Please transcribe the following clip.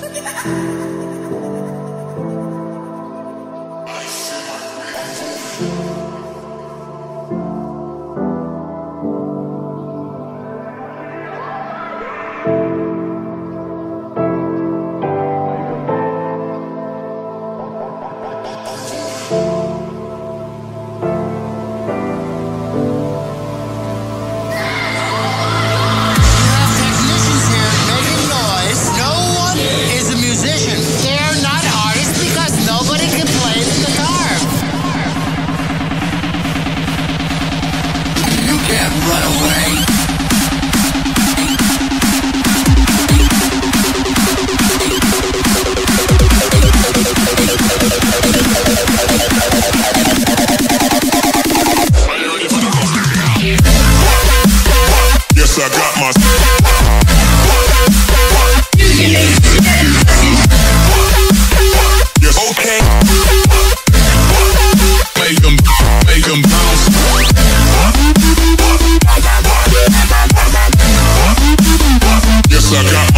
Technicians away. sucker